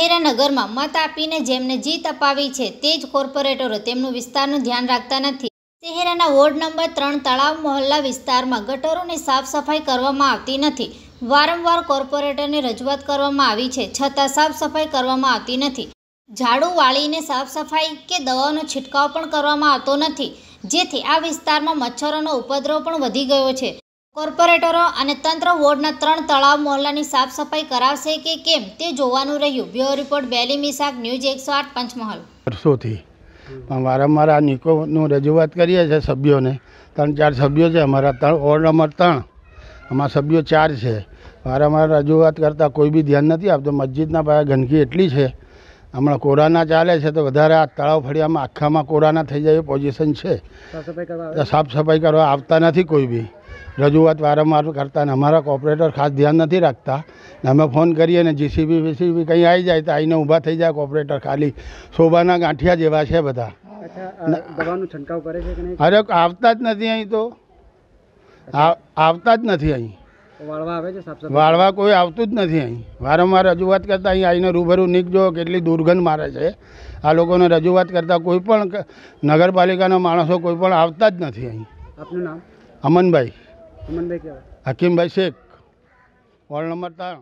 શહેરા નગરમાં મત આપીને જેમને જીત અપાવી છે તે જ કોર્પોરેટરો તેમનું વિસ્તારનું ધ્યાન રાખતા નથી. શહેરાના વોર્ડ નંબર ત્રણ તળાવ મોહલ્લા વિસ્તારમાં ગટરોની સાફ સફાઈ કરવામાં આવતી નથી. વારંવાર કોર્પોરેટરને રજૂઆત કરવામાં આવી છે, છતાં સાફ સફાઈ કરવામાં આવતી નથી. ઝાડુ વાળીને સાફ સફાઈ કે દવાઓનો છંટકાવ પણ કરવામાં આવતો નથી. જેથી આ વિસ્તારમાં મચ્છરોનો ઉપદ્રવ પણ વધી ગયો છે. કોર્પોરેટરો અને તંત્ર વોર્ડના ત્રણ તળાવ મોહલ્લાની સાફ સફાઈ કરાવશે કે કેમ તે જોવાનું રહ્યું. બ્યુરો રિપોર્ટ બેલી મિસાક ન્યૂઝ એકસો આઠ પંચમહાલ. વર્ષોથી પણ વારંવાર આ નિકોનું રજૂઆત કરીએ છીએ સભ્યોને. ત્રણ ચાર સભ્યો છે અમારા ત્રણ વોર્ડ નંબર ત્રણ. અમારા સભ્યો ચાર છે. વારંવાર રજૂઆત કરતાં કોઈ બી ધ્યાન નથી આપતું. મસ્જિદના પાસે ગંદકી એટલી છે. હમણાં કોરોના ચાલે છે તો વધારે આ તળાવ ફળિયામાં આખામાં કોરોના થઈ જાય એ પોઝિશન છે. સાફ સફાઈ કરવા આવતા નથી કોઈ બી. રજૂઆત વારંવાર કરતા ને અમારા કોપરેટર ખાસ ધ્યાન નથી રાખતા. અમે ફોન કરીએ ને જીસીબી વીસીબી કંઈ આવી જાય તો આવીને ઊભા થઈ જાય કોપરેટર ખાલી. શોભાના ગાંઠિયા જેવા છે બધા. છંટકાવ કરે છે અરે આવતા જ નથી અહીં તો. આવતા જ નથી અહીં. વાળવા આવે છે વાળવા કોઈ આવતું જ નથી અહીં. વારંવાર રજૂઆત કરતાં અહીં આવીને રૂબરૂ નીકળો કેટલી દુર્ગંધ મારે છે. આ લોકોને રજૂઆત કરતાં કોઈ પણ નગરપાલિકાના માણસો કોઈ પણ આવતા જ નથી અહીં. આપનું નામ? અમનભાઈ. હકીમભાઈ શેખ વોર્ડ નંબર ત્રણ.